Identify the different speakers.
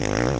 Speaker 1: Yeah. Mm-hmm.